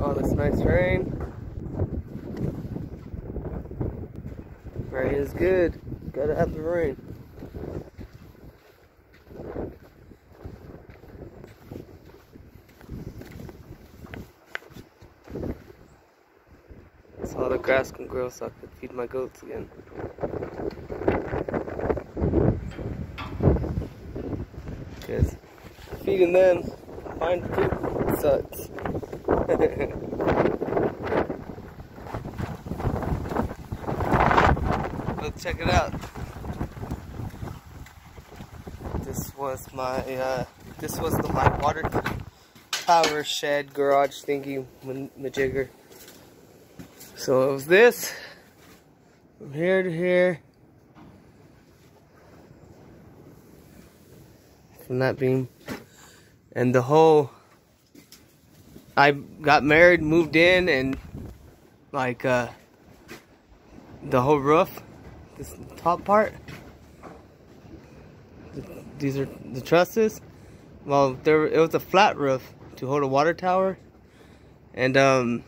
all this nice rain. Rain is good. Gotta have the rain. So all the grass can grow so I could feed my goats again. Because feeding them, find food sucks. Let's check it out. This was my, uh, this was the my water power shed garage thingy majigger. So it was this from here to here. From that beam. And the whole I got married, moved in, and like uh, the whole roof, this top part, these are the trusses. Well, there it was a flat roof to hold a water tower, and um,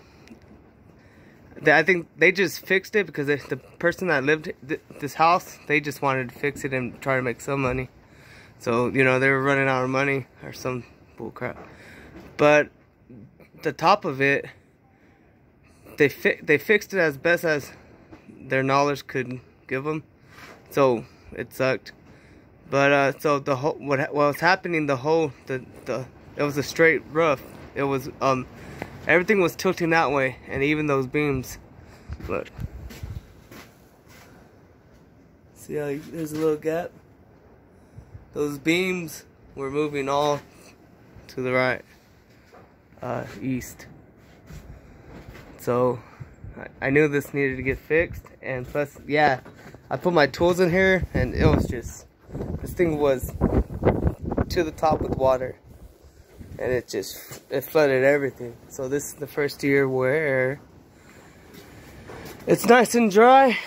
I think they just fixed it because the person that lived th this house, they just wanted to fix it and try to make some money. So you know they were running out of money or some bullcrap, but the top of it, they fi they fixed it as best as their knowledge could give them. So it sucked. But uh, so the whole what what was happening, the whole the the it was a straight roof. It was um everything was tilting that way, and even those beams. Look. See how there's a little gap? Those beams were moving all to the right uh, east. So I, knew this needed to get fixed and plus yeah I put my tools in here and it was just this thing was to the top with water and it just it flooded everything. So this is the first year where it's nice and dry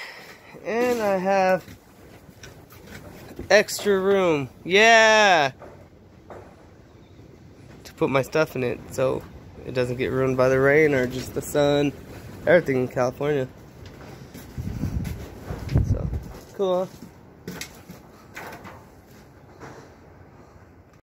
and I have extra room. Yeah put my stuff in it so it doesn't get ruined by the rain or just the sun. Everything in California. So, cool?